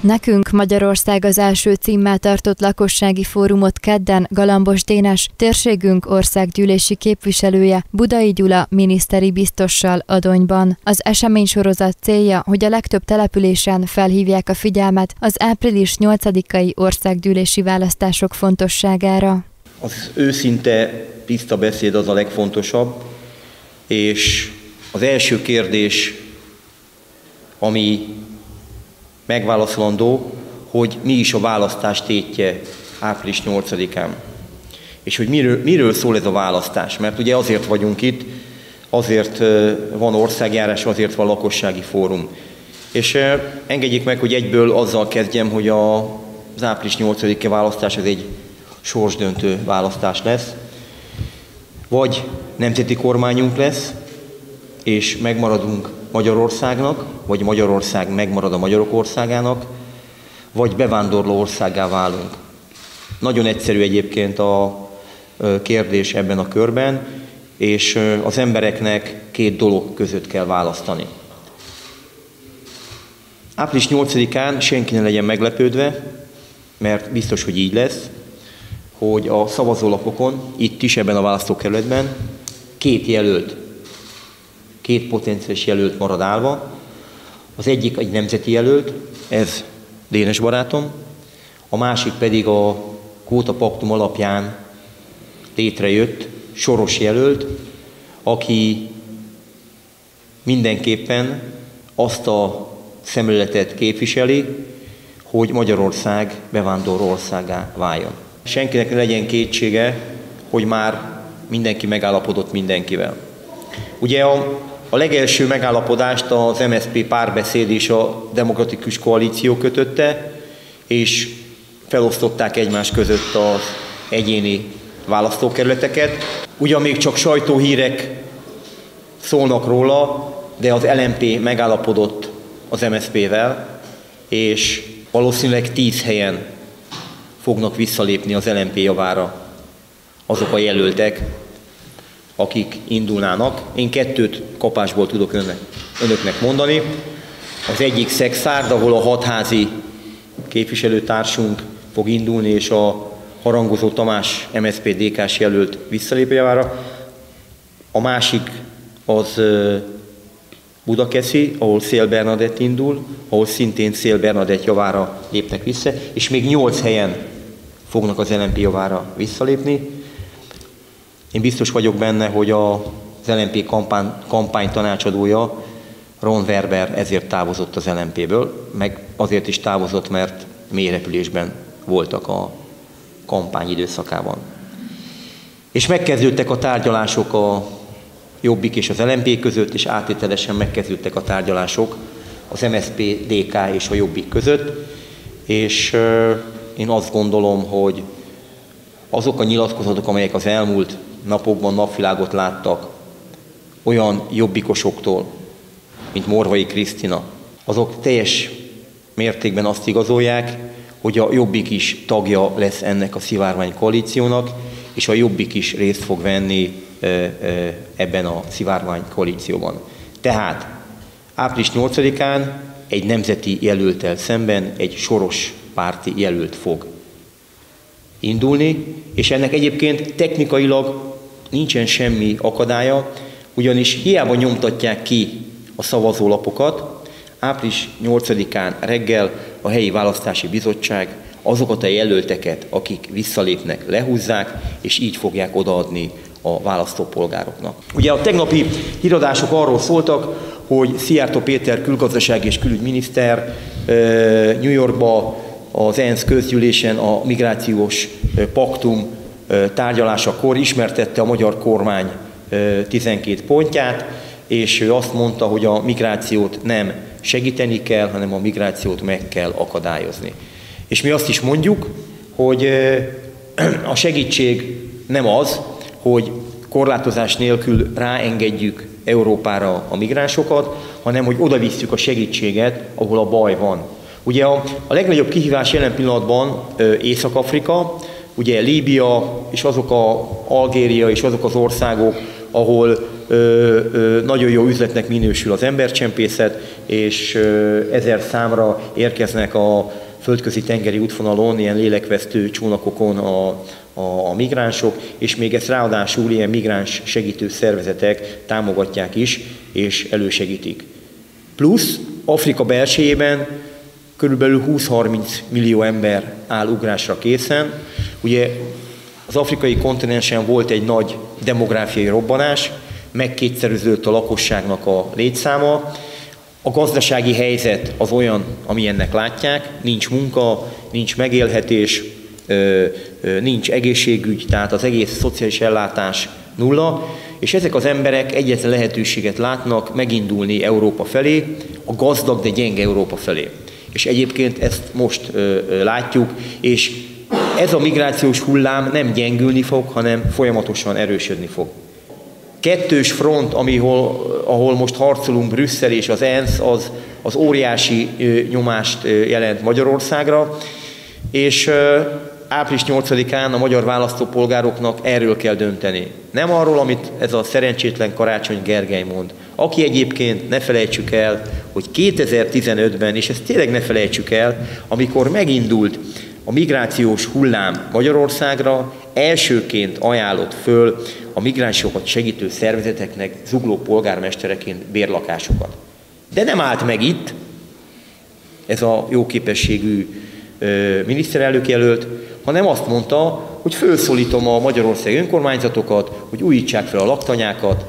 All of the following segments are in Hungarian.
Nekünk Magyarország az első címmel tartott lakossági fórumot kedden Galambos Dénes, térségünk országgyűlési képviselője Budai Gyula miniszteri biztossal Adonyban. Az eseménysorozat célja, hogy a legtöbb településen felhívják a figyelmet az április 8-ai országgyűlési választások fontosságára. Az őszinte, tiszta beszéd az a legfontosabb, és az első kérdés, ami megválaszolandó, hogy mi is a választás tétje április 8-án. És hogy miről, miről szól ez a választás. Mert ugye azért vagyunk itt, azért van országjárás, azért van lakossági fórum. És engedjék meg, hogy egyből azzal kezdjem, hogy a, az április 8-e választás ez egy sorsdöntő választás lesz. Vagy nemzeti kormányunk lesz, és megmaradunk Magyarországnak, vagy Magyarország megmarad a magyarok országának, vagy bevándorló országá válunk. Nagyon egyszerű egyébként a kérdés ebben a körben, és az embereknek két dolog között kell választani. Április 8-án senki ne legyen meglepődve, mert biztos, hogy így lesz, hogy a szavazólapokon, itt is ebben a választókerületben két jelölt két potenciális jelölt marad állva. Az egyik egy nemzeti jelölt, ez Dénes barátom, a másik pedig a Kóta Paktum alapján létrejött soros jelölt, aki mindenképpen azt a szemléletet képviseli, hogy Magyarország bevándorló országá váljon. Senkinek ne legyen kétsége, hogy már mindenki megállapodott mindenkivel. Ugye a a legelső megállapodást az MSZP párbeszéd és a Demokratikus Koalíció kötötte, és felosztották egymás között az egyéni választókerületeket. Ugyan még csak sajtóhírek szólnak róla, de az LMP megállapodott az MSZP-vel, és valószínűleg tíz helyen fognak visszalépni az LMP javára azok a jelöltek, akik indulnának. Én kettőt kapásból tudok önnek, önöknek mondani. Az egyik Szexárd, ahol a hatházi képviselőtársunk fog indulni, és a harangozó Tamás MSZP DK-s jelölt visszalépjavára. A másik az Budakeszi, ahol Szél Bernadett indul, ahol szintén Szél Bernadett javára lépnek vissza, és még nyolc helyen fognak az LNP javára visszalépni. Én biztos vagyok benne, hogy az LNP kampány, kampány tanácsadója Ron Werber ezért távozott az LNP-ből, meg azért is távozott, mert mélyrepülésben voltak a kampány időszakában. És megkezdődtek a tárgyalások a Jobbik és az LNP között, és áttételesen megkezdődtek a tárgyalások az MSZP, DK és a Jobbik között, és én azt gondolom, hogy azok a nyilatkozatok, amelyek az elmúlt napokban napvilágot láttak olyan jobbikosoktól, mint Morvai Krisztina, azok teljes mértékben azt igazolják, hogy a Jobbik is tagja lesz ennek a szivárvány koalíciónak, és a Jobbik is részt fog venni ebben a szivárvány koalícióban. Tehát április 8-án egy nemzeti jelöltel szemben egy soros párti jelölt fog indulni, és ennek egyébként technikailag nincsen semmi akadálya, ugyanis hiába nyomtatják ki a szavazólapokat, április 8-án reggel a helyi választási bizottság azokat a jelölteket, akik visszalépnek, lehúzzák, és így fogják odaadni a választópolgároknak. Ugye a tegnapi híradások arról szóltak, hogy Szijjártó Péter külgazdaság és külügyminiszter New Yorkba az ENSZ közgyűlésen a migrációs paktum tárgyalásakor ismertette a magyar kormány 12 pontját, és ő azt mondta, hogy a migrációt nem segíteni kell, hanem a migrációt meg kell akadályozni. És mi azt is mondjuk, hogy a segítség nem az, hogy korlátozás nélkül ráengedjük Európára a migránsokat, hanem hogy oda visszük a segítséget, ahol a baj van. Ugye a, a legnagyobb kihívás jelen pillanatban Észak-Afrika, ugye Líbia és azok a Algéria és azok az országok, ahol nagyon jó üzletnek minősül az embercsempészet, és ezer számra érkeznek a földközi tengeri útvonalon, ilyen lélekvesztő csónakokon a, a, a migránsok, és még ezt ráadásul ilyen migráns segítő szervezetek támogatják is, és elősegítik. Plusz Afrika belsejében körülbelül 20-30 millió ember áll ugrásra készen. Ugye az afrikai kontinensen volt egy nagy demográfiai robbanás, megkétszerűződött a lakosságnak a létszáma, a gazdasági helyzet az olyan, amilyennek látják, nincs munka, nincs megélhetés, nincs egészségügy, tehát az egész szociális ellátás nulla, és ezek az emberek egyetlen lehetőséget látnak megindulni Európa felé, a gazdag, de gyenge Európa felé. És egyébként ezt most látjuk, és ez a migrációs hullám nem gyengülni fog, hanem folyamatosan erősödni fog. Kettős front, amihol, ahol most harcolunk Brüsszel és az ENSZ, az, az óriási nyomást jelent Magyarországra, és április 8-án a magyar választópolgároknak erről kell dönteni. Nem arról, amit ez a szerencsétlen Karácsony Gergely mond. Aki egyébként, ne felejtsük el, hogy 2015-ben, és ezt tényleg ne felejtsük el, amikor megindult a migrációs hullám Magyarországra, elsőként ajánlott föl a migránsokat segítő szervezeteknek zugló polgármestereként bérlakásokat. De nem állt meg itt ez a jóképességű miniszterelnök jelölt, hanem azt mondta, hogy felszólítom a Magyarország önkormányzatokat, hogy újítsák fel a laktanyákat,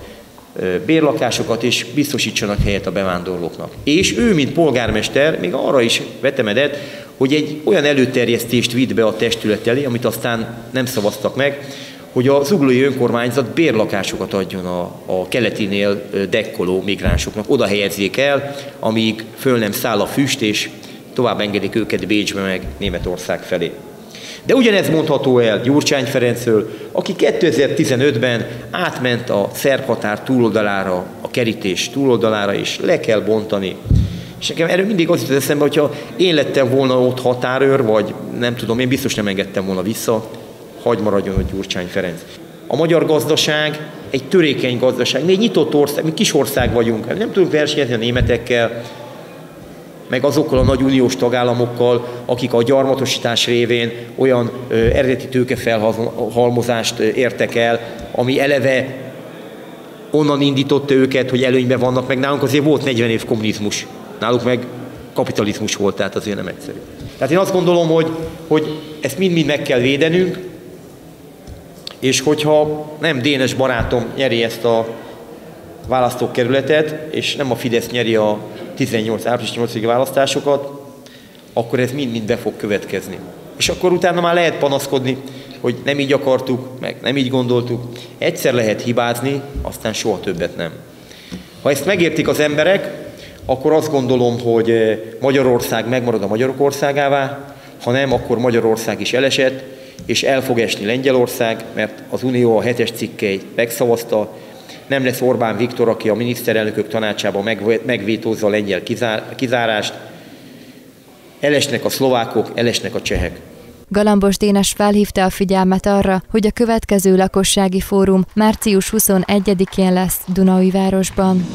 bérlakásokat, és biztosítsanak helyet a bevándorlóknak. És ő, mint polgármester, még arra is vetemedett, hogy egy olyan előterjesztést vitt be a testület elé, amit aztán nem szavaztak meg, hogy a zuglói önkormányzat bérlakásokat adjon a, a keletinél dekkoló migránsoknak. Oda helyezzék el, amíg föl nem száll a füst, és tovább engedik őket Bécsbe meg Németország felé. De ugyanez mondható el Gyurcsány Ferencről, aki 2015-ben átment a szerb határ túloldalára, a kerítés túloldalára, és le kell bontani. És nekem erről mindig az jutott eszembe, hogyha én lettem volna ott határőr, vagy nem tudom, én biztos nem engedtem volna vissza, hagy maradjon a Gyurcsány Ferenc. A magyar gazdaság egy törékeny gazdaság, mi egy nyitott ország, mi kis ország vagyunk, nem tudunk versenyezni a németekkel, meg azokkal a nagy uniós tagállamokkal, akik a gyarmatosítás révén olyan ö, eredeti tőkefelhalmozást értek el, ami eleve onnan indította őket, hogy előnyben vannak, meg nálunk azért volt 40 év kommunizmus, náluk meg kapitalizmus volt, tehát azért nem egyszerű. Tehát én azt gondolom, hogy, hogy ezt mind-mind meg kell védenünk, és hogyha nem Dénes barátom nyeri ezt a választókerületet, és nem a Fidesz nyeri a 18 április 8 választásokat, akkor ez mind-mind be fog következni. És akkor utána már lehet panaszkodni, hogy nem így akartuk, meg nem így gondoltuk. Egyszer lehet hibázni, aztán soha többet nem. Ha ezt megértik az emberek, akkor azt gondolom, hogy eh, Magyarország megmarad a magyarok országává, ha nem, akkor Magyarország is elesett, és el fog esni Lengyelország, mert az Unió a hetes cikkeit megszavazta, nem lesz Orbán Viktor, aki a miniszterelnökök tanácsában megvétózza a lengyel kizárást. Elesnek a szlovákok, elesnek a csehek. Galambos Dénes felhívta a figyelmet arra, hogy a következő lakossági fórum március 21-én lesz Dunaújvárosban.